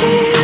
feel